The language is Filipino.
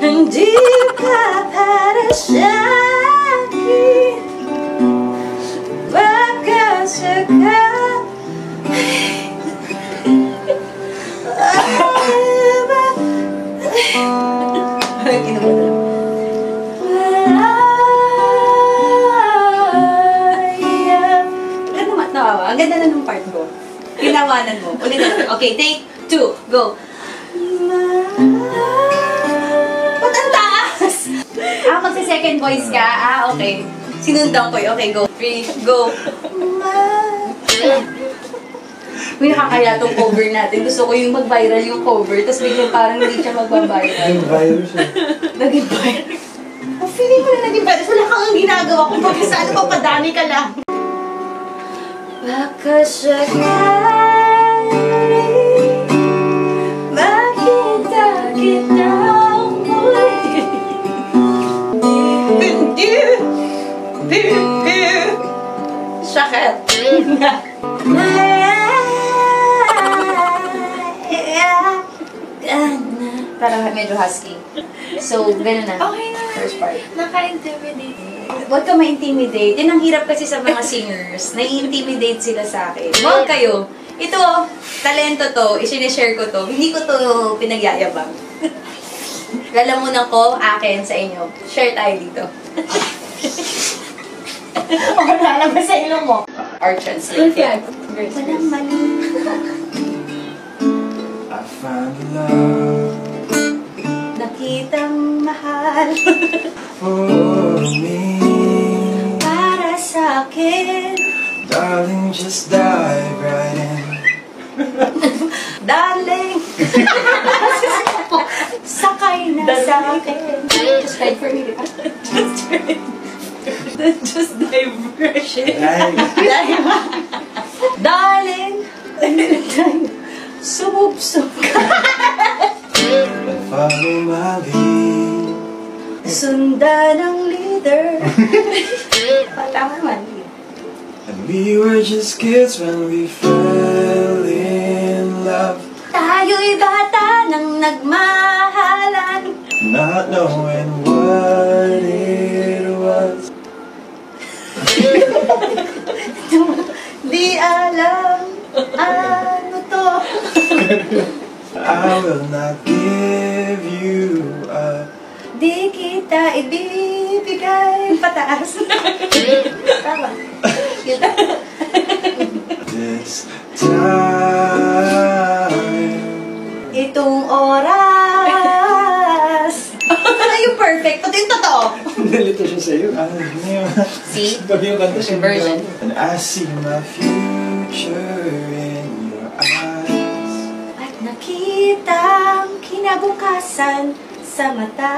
Hindi ka para sa akin Baka saka Ano ma- nawawa? Ang ganda na ng part ko. Ginawanan mo. Ulit. Okay, take two, go. Ba't ang taas? Ah, magsa-second voice ka? Ah, okay. Sinundan ko yun. Okay, go. Three, go. Uy, nakakaya tong cover natin. Gusto ko yung mag-viral yung cover, tapos biglang parang hindi siya magbabiral. Yung virus eh. Naging viral. Oh, feeling mo na naging viral. Wala kang ang ginagawa. Kung bakit sa ano pa padami ka lang. Baka sakali Sakit. Parang medyo husky. So, gano'n na. Okay na. First part. Naka-intimidate. Huwag ka ma-intimidate. Yan ang hirap kasi sa mga singers. Nai-intimidate sila sa akin. Huwag kayo. Ito, talento to. Isinishare ko to. Hindi ko to pinagyayabang. Lalamunan ko, akin sa inyo. Share tayo dito. o, lalabas sa ilong mo. Or translate. Walang mali. I found love Nakitang mahal for me. para sa akin. Darling, just dive right in. Darling! Diversion. Right? Darling! Sumubsob ka. Sundan ang leader. Tama naman. And we were just kids when we fell in love. Tayo'y bata nang nagmahalan. Not knowing what it was. Di alam ano to. I will not give you up. Di kita ibibigay pataas. Tama. Yun. Sa'yo. Ah, ano yun? See? Pag yung kanta siya. Version. And I see my future in your eyes. At nakita ang kinabukasan sa mata.